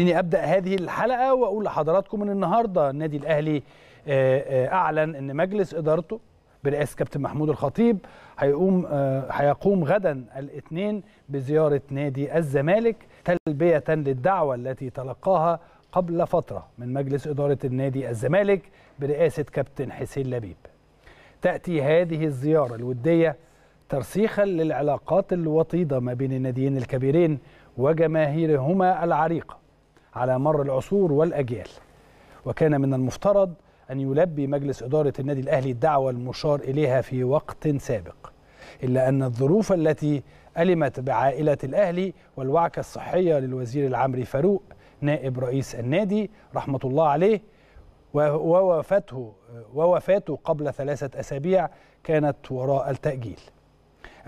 خليني أبدأ هذه الحلقة وأقول لحضراتكم إن النهارده النادي الأهلي أعلن إن مجلس إدارته برئاسة كابتن محمود الخطيب هيقوم هيقوم غدا الاثنين بزيارة نادي الزمالك تلبية للدعوة التي تلقاها قبل فترة من مجلس إدارة النادي الزمالك برئاسة كابتن حسين لبيب. تأتي هذه الزيارة الودية ترسيخا للعلاقات الوطيدة ما بين الناديين الكبيرين وجماهيرهما العريقة على مر العصور والأجيال. وكان من المفترض أن يلبي مجلس إدارة النادي الأهلي الدعوة المشار إليها في وقت سابق إلا أن الظروف التي ألمت بعائلة الأهلي والوعكة الصحية للوزير العمري فاروق نائب رئيس النادي رحمة الله عليه ووفاته ووفاته قبل ثلاثة أسابيع كانت وراء التأجيل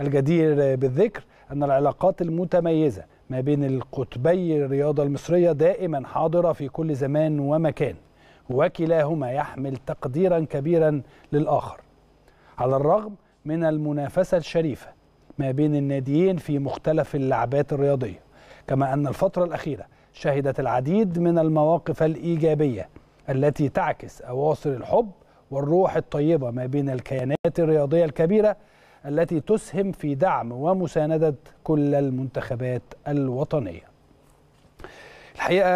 الجدير بالذكر أن العلاقات المتميزة ما بين القطبي الرياضة المصرية دائما حاضرة في كل زمان ومكان وكلاهما يحمل تقديرا كبيرا للآخر. على الرغم من المنافسة الشريفة ما بين الناديين في مختلف اللعبات الرياضية كما أن الفترة الأخيرة شهدت العديد من المواقف الإيجابية التي تعكس أواصر الحب والروح الطيبة ما بين الكيانات الرياضية الكبيرة التي تسهم في دعم ومساندة كل المنتخبات الوطنية. الحقيقة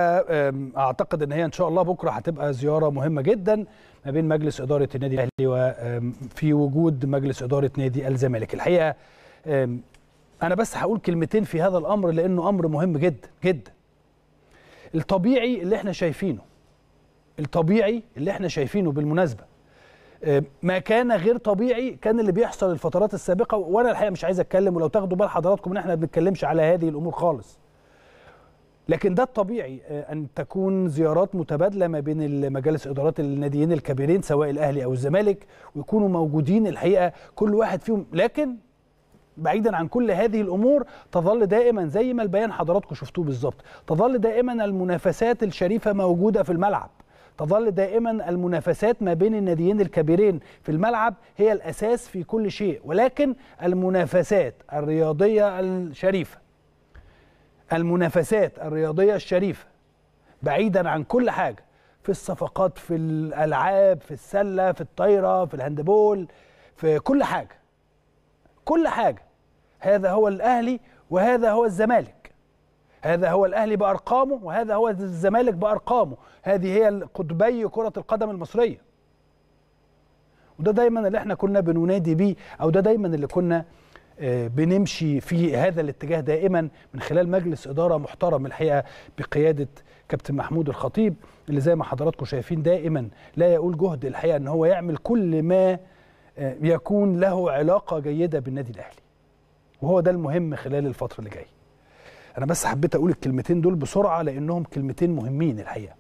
أعتقد إن هي إن شاء الله بكرة هتبقى زيارة مهمة جدا ما بين مجلس إدارة النادي الأهلي وفي وجود مجلس إدارة نادي الزمالك. الحقيقة أنا بس هقول كلمتين في هذا الأمر لأنه أمر مهم جدا جدا. الطبيعي اللي إحنا شايفينه الطبيعي اللي إحنا شايفينه بالمناسبة ما كان غير طبيعي كان اللي بيحصل الفترات السابقة وأنا الحقيقة مش عايز أتكلم ولو تاخدوا بال حضراتكم إن إحنا ما بنتكلمش على هذه الأمور خالص. لكن ده الطبيعي أن تكون زيارات متبادلة ما بين مجالس إدارات الناديين الكبيرين سواء الأهلي أو الزمالك ويكونوا موجودين الحقيقة كل واحد فيهم. لكن بعيدا عن كل هذه الأمور تظل دائما زي ما البيان حضراتكم شفتوه بالظبط تظل دائما المنافسات الشريفة موجودة في الملعب. تظل دائما المنافسات ما بين الناديين الكبيرين في الملعب هي الأساس في كل شيء ولكن المنافسات الرياضية الشريفة المنافسات الرياضية الشريفة بعيدا عن كل حاجة في الصفقات في الألعاب في السلة في الطايرة في الهاندبول في كل حاجة كل حاجة هذا هو الأهلي وهذا هو الزمالك. هذا هو الأهلي بأرقامه وهذا هو الزمالك بأرقامه. هذه هي قطبي كرة القدم المصرية. وده دايما اللي إحنا كنا بننادي بيه أو ده دايما اللي كنا بنمشي في هذا الاتجاه دائما من خلال مجلس إدارة محترم الحقيقة بقيادة كابتن محمود الخطيب اللي زي ما حضراتكم شايفين دائما لا يقول جهد الحقيقة إن هو يعمل كل ما يكون له علاقة جيدة بالنادي الأهلي. وهو ده المهم خلال الفترة اللي جاية. أنا بس حبيت أقول الكلمتين دول بسرعة لأنهم كلمتين مهمين الحقيقة.